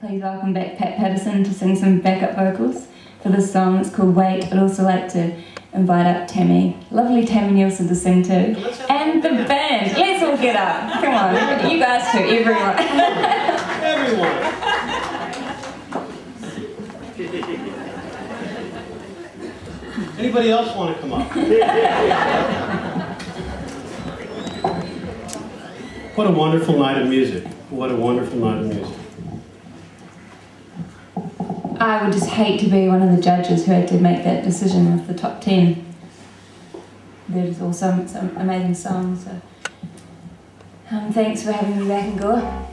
please welcome back Pat Pattison to sing some backup vocals for this song. It's called Wait. I'd also like to invite up Tami, lovely Tami Neilson to sing too, and the band. Let's all get up. Come on, you guys too, everyone. Everyone. Anybody else want to come up? what a wonderful night of music. What a wonderful night of music. I would just hate to be one of the judges who had to make that decision with the top 10. There's all some, some amazing songs. So. Um, thanks for having me back in Gore.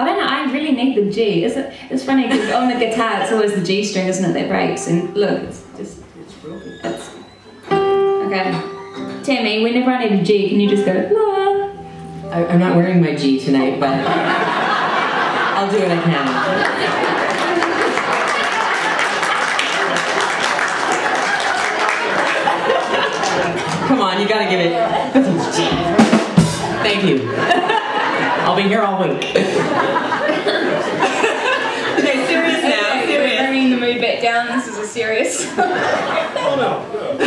I don't know, I really need the G. Is it, it's funny because on the guitar it's always the G string, isn't it, that breaks. And look, it's just. It's broken. It's. Okay. Tami, whenever I need a G, can you just go, la? I'm not wearing my G tonight, but I'll do what I. Come on, you gotta give it. Thank you. I'll be here all week. okay, serious now. We're Serious. bringing the mood back down. This is a serious. Oh no. no.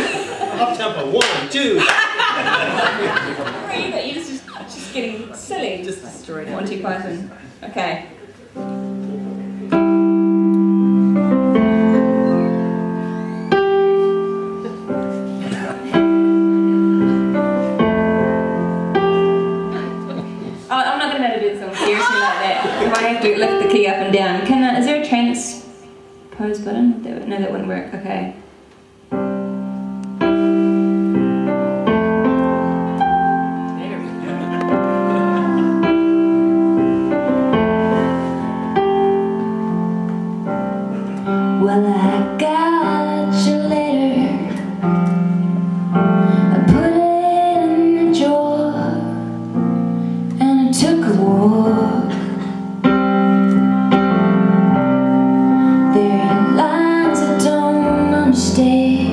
Up tempo. One, two. But you're just, just getting silly. Just destroyed it. Monty Python. Okay. Button? No, that wouldn't work. Okay. Well, I stay.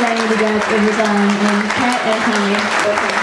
Playing with you guys every time. And Kat and Tommy.